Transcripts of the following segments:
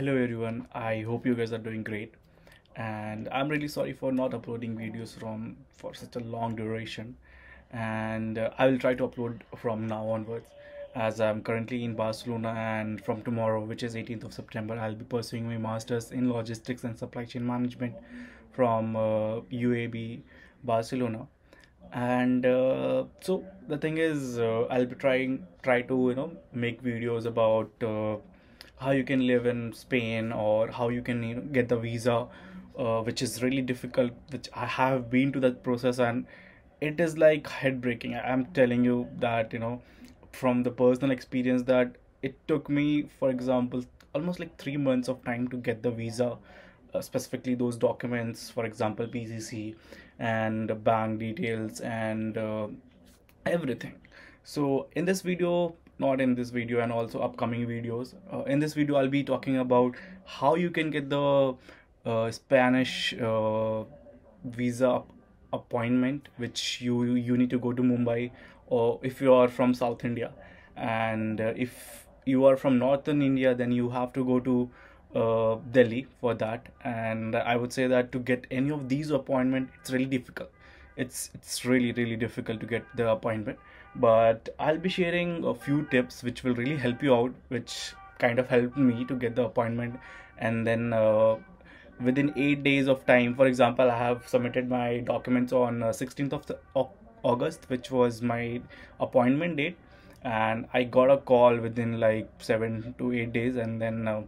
hello everyone. I hope you guys are doing great. And I'm really sorry for not uploading videos from for such a long duration. And uh, I will try to upload from now onwards as I'm currently in Barcelona and from tomorrow, which is 18th of September, I'll be pursuing my masters in logistics and supply chain management from uh, UAB Barcelona and uh, so the thing is uh, i'll be trying try to you know make videos about uh, how you can live in spain or how you can you know, get the visa uh, which is really difficult which i have been to that process and it is like headbreaking i'm telling you that you know from the personal experience that it took me for example almost like 3 months of time to get the visa uh, specifically those documents for example pcc and bank details and uh, everything. So in this video not in this video and also upcoming videos uh, in this video i'll be talking about how you can get the uh, spanish uh, visa appointment which you you need to go to mumbai or if you are from south india and uh, if you are from northern india then you have to go to uh, Delhi for that, and I would say that to get any of these appointment, it's really difficult. It's it's really really difficult to get the appointment. But I'll be sharing a few tips which will really help you out, which kind of helped me to get the appointment, and then. Uh, within eight days of time for example i have submitted my documents on uh, 16th of august which was my appointment date. And i got a call within like seven to eight days. And then uh,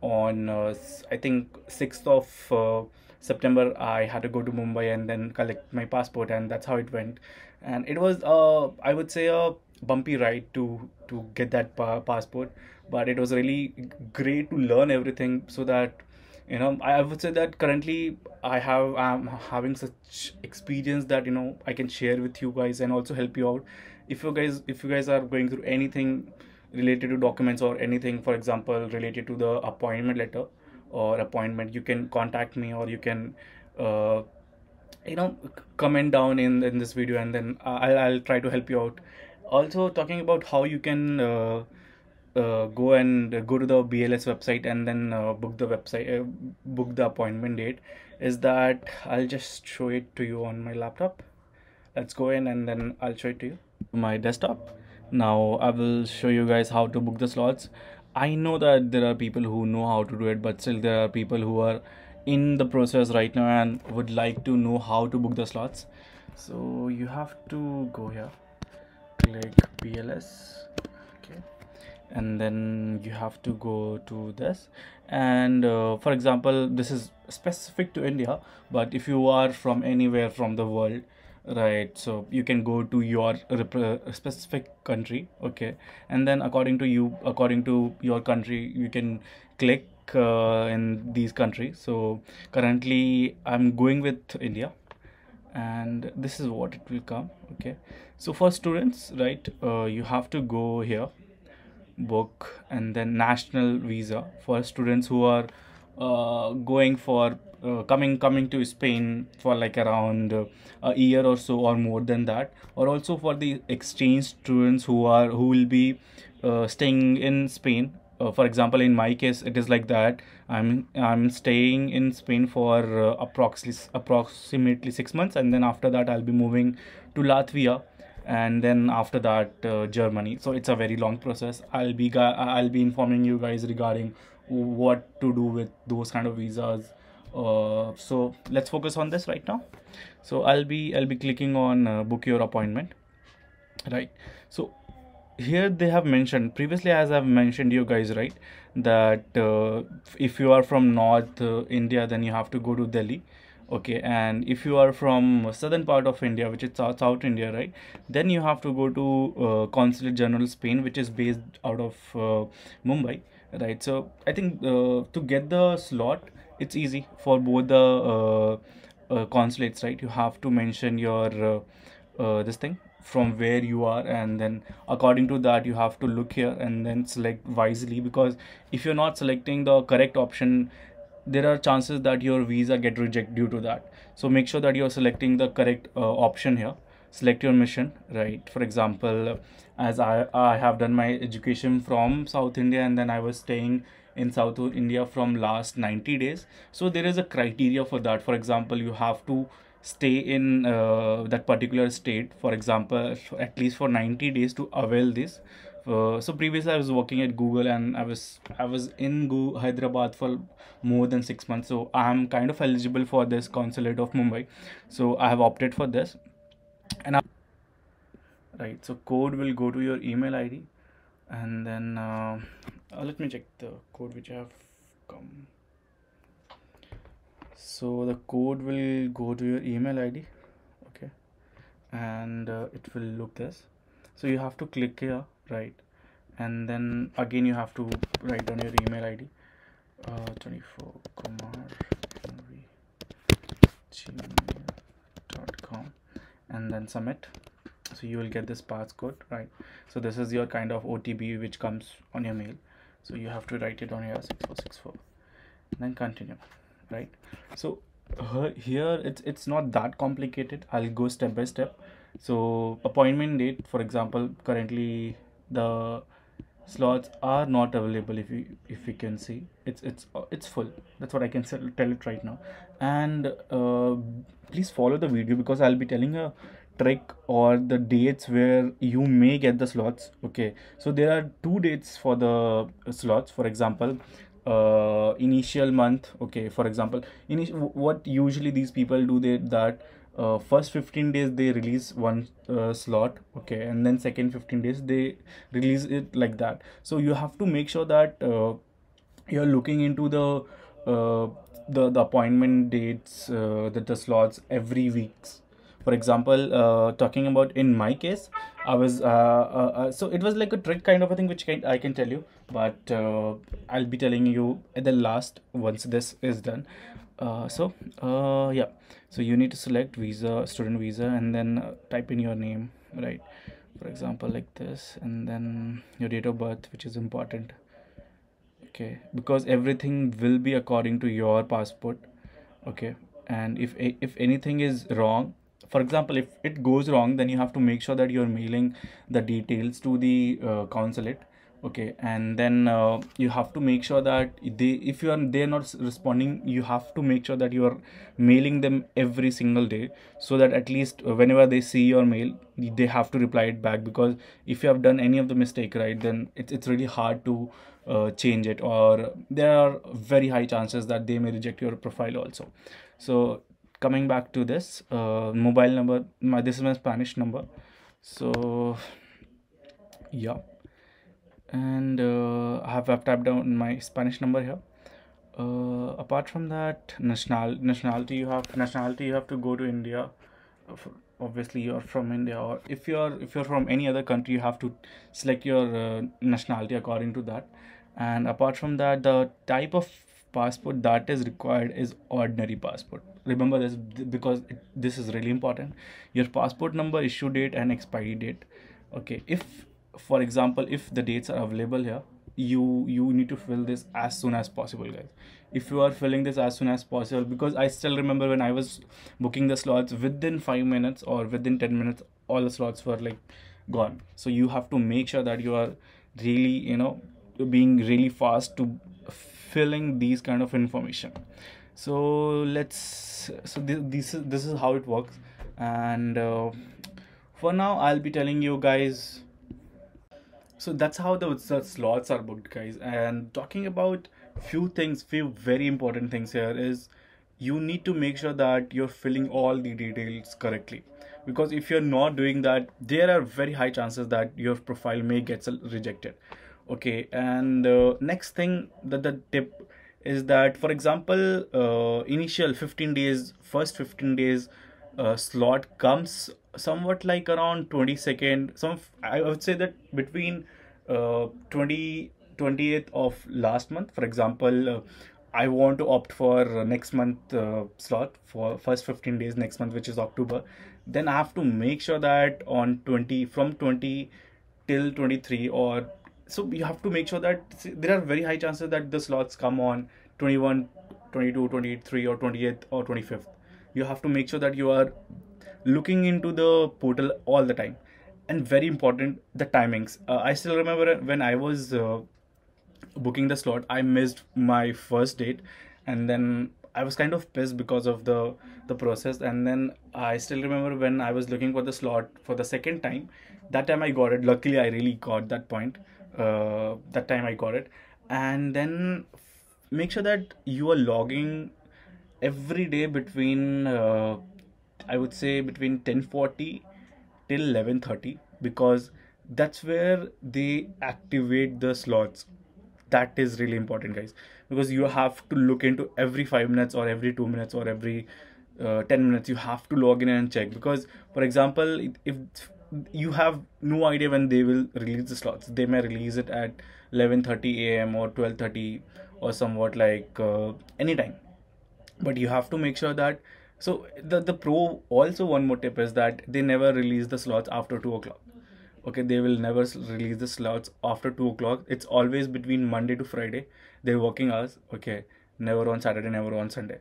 on uh, I think 6th of uh, September I had to go to Mumbai and then collect my passport. And that's how it went and it was uh, I would say a bumpy ride to to get that pa- passport. But it was really great to learn everything so that you know I would say that currently I have I'm having such experience that you know I can share with you guys and also help you out. If you guys if you guys are going through anything related to documents or anything for example related to the appointment letter or appointment you can contact me or you can uh, you know comment down in in this video and then I'll, I'll try to help you out. Also talking about how you can uh, uh, go and go to the BLS website and then uh, book the website uh, book the appointment date is that I'll just show it to you on my laptop. Let's go in and then I'll show it to you. My desktop. Now i will show you guys how to book the slots. I know that there are people who know how to do it but still there are people who are in the process right now and would like to know how to book the slots. So you have to go here. Click BLS okay. And then you have to go to this. And uh, for example this is specific to india but if you are from anywhere from the world right so you can go to your specific country okay. And then according to you according to your country you can click uh, in these countries. So currently i'm going with india. And this is what it will come okay? So for students right uh, you have to go here book and then national visa. For students who are uh, going for uh, coming coming to Spain for like around uh, a year or so or more than that. Or also for the exchange students who are who will be uh, staying in Spain uh, for example in my case it is like that. I'm i'm staying in spain for uh, approximately approximately 6 months and then after that i'll be moving to latvia and then after that uh, germany. So it's a very long process. I'll be i'll be informing you guys regarding what to do with those kind of visas. Uh, so let's focus on this right now. So i'll be i'll be clicking on uh, book your appointment right? So here they have mentioned previously as i've mentioned you guys right that uh, if you are from north uh, india then you have to go to delhi okay? And if you are from southern part of india which is south, south india right then you have to go to uh, consulate general spain which is based out of uh, mumbai right? So i think uh, to get the slot it's easy for both the uh, consulates right? You have to mention your this thing from where you are and then according to that you have to look here and then select wisely because if you're not selecting the correct option there are chances that your visa get rejected due to that. So make sure that you're selecting the correct uh, option here. Select your mission right? For example as I, I have done my education from south india and then i was staying in south india from last 90 days. So there is a criteria for that. For example you have to stay in uh, that particular state for example at least for 90 days to avail this. Uh, so previously i was working at google and i was i was in Go- hyderabad for more than six months. So i'm kind of eligible for this consulate of mumbai. So i have opted for this. And I, right so code will go to your email id and then uh, uh, let me check the code which i have come so the code will go to your email id okay? And uh, it will look this. So you have to click here right? And then again you have to write down your email id uh, 24 kumar gmail.com and then submit. So you will get this passcode right? So this is your kind of otp which comes on your mail. So you have to write it on here 6464 then continue right? So here it's it's not that complicated. I'll go step by step. So appointment date for example currently the slots are not available if you if you can see. It's it's it's full. That's what i can tell tell it right now. And uh, please follow the video because i'll be telling a trick or the dates where you may get the slots okay? So there are two dates for the slots. For example uh, initial month okay for example initial what usually these people do they that uh, first 15 days they release one uh, slot okay and then second 15 days they release it like that. So you have to make sure that uh, you're looking into the uh, the the appointment dates uh, that the slots every weeks. For example talking about in my case i was uh, uh, uh, so it was like a trick kind of a thing which can, i can tell you but i'll be telling you at the last once this is done. So yeah. So you need to select visa student visa and then type in your name right? For example like this and then your date of birth which is important. Okay. Because everything will be according to your passport. Okay. And if if anything is wrong for example if it goes wrong then you have to make sure that you're mailing the details to the uh, consulate okay? And then uh, you have to make sure that they if you are they're not responding you have to make sure that you are mailing them every single day so that at least uh, whenever they see your mail they have to reply it back because if you have done any of the mistake right then it's, it's really hard to uh, change it or there are very high chances that they may reject your profile also. So coming back to this uh, mobile number my this is my spanish number so yeah and uh, I have I've typed down my Spanish number here. Uh, apart from that, national nationality you have nationality you have to go to India. Obviously, you're from India, or if you're if you're from any other country, you have to select your uh, nationality according to that. And apart from that, the type of passport that is required is ordinary passport. Remember this because it, this is really important. Your passport number, issue date, and expiry date. Okay, if for example if the dates are available here you you need to fill this as soon as possible guys if you are filling this as soon as possible because i still remember when i was booking the slots within 5 minutes or within 10 minutes all the slots were like gone so you have to make sure that you are really you know being really fast to filling these kind of information. So let's so this, this is this is how it works. And uh, for now i'll be telling you guys so that's how the, the slots are booked guys. And talking about few things few very important things here is you need to make sure that you're filling all the details correctly. Because if you're not doing that there are very high chances that your profile may get rejected okay and uh, next thing that the tip is that for example uh, initial 15 days first 15 days uh, slot comes somewhat like around 20 second some i would say that between uh, 20 28th of last month. For example uh, i want to opt for next month uh, slot for first 15 days next month which is october. Then i have to make sure that on 20 from 20 till 23 or so you have to make sure that there are very high chances that the slots come on 21 22 23 or 28th or 25th you have to make sure that you are looking into the portal all the time. And very important the timings. Uh, i still remember when i was uh, booking the slot i missed my first date. And then i was kind of pissed because of the the process. And then i still remember when i was looking for the slot for the second time that time i got it. Luckily i really got that point uh, that time i got it. And then make sure that you are logging every day between uh, i would say between 1040 till 11:30 because that's where they activate the slots. That is really important guys because you have to look into every 5 minutes or every 2 minutes or every uh, 10 minutes. You have to log in and check because for example if you have no idea when they will release the slots. They may release it at 11:30 a.m. or 12:30 or somewhat like uh, anytime but you have to make sure that so the the pro also one more tip is that they never release the slots after two o'clock. Okay they will never release the slots after two o'clock. It's always between monday to friday. They're working hours. Okay never on saturday never on sunday.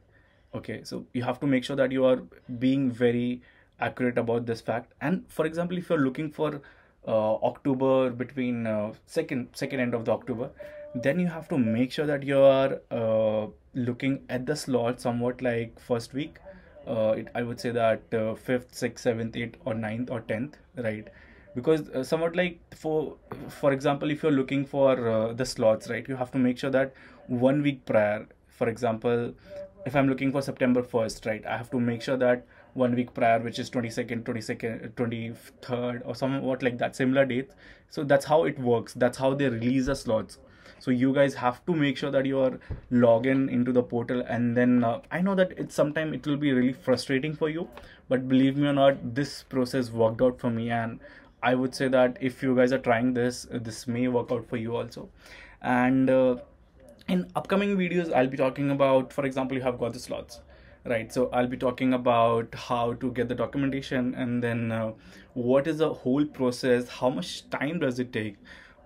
Okay so you have to make sure that you are being very accurate about this fact. And for example if you're looking for uh, october between uh, second second end of the october then you have to make sure that you are uh, looking at the slot somewhat like first week. Uh, it, i would say that uh, fifth sixth seventh eighth or ninth or tenth right? Because uh, somewhat like for for example if you're looking for uh, the slots right you have to make sure that one week prior for example if i'm looking for september 1st right i have to make sure that one week prior which is 22nd 22nd 23rd or somewhat like that similar dates. So that's how it works. That's how they release the slots. So you guys have to make sure that you are login into the portal and then uh, i know that it's sometime it will be really frustrating for you but believe me or not this process worked out for me. And i would say that if you guys are trying this this may work out for you also. And uh, in upcoming videos i'll be talking about for example you have got the slots right so i'll be talking about how to get the documentation and then uh, what is the whole process how much time does it take?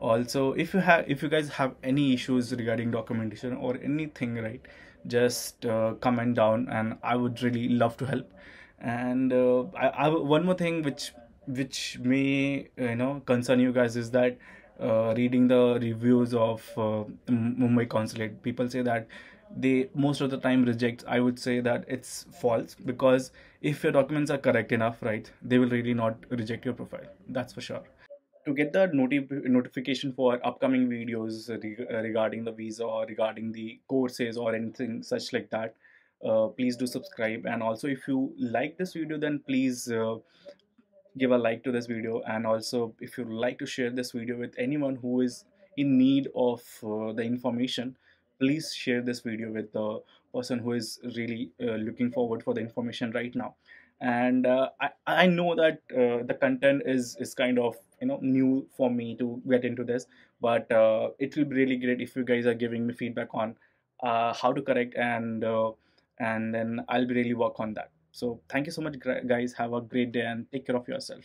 Also if you have if you guys have any issues regarding documentation or anything right just uh, comment down and i would really love to help. And uh, I, I one more thing which which may you know concern you guys is that uh, reading the reviews of uh, mumbai consulate. People say that they most of the time reject i would say that it's false because if your documents are correct enough right they will really not reject your profile. That's for sure. To get the noti- notification for upcoming videos re- regarding the visa or regarding the courses or anything such like that uh, please do subscribe. And also if you like this video then please uh, give a like to this video. And also if you like to share this video with anyone who is in need of uh, the information please share this video with the person who is really uh, looking forward for the information right now. And uh, I, I know that uh, the content is is kind of you know new for me to get into this but uh, it will be really great if you guys are giving me feedback on uh, how to correct and uh, and then i'll be really work on that. So thank you so much guys. Have a great day and take care of yourself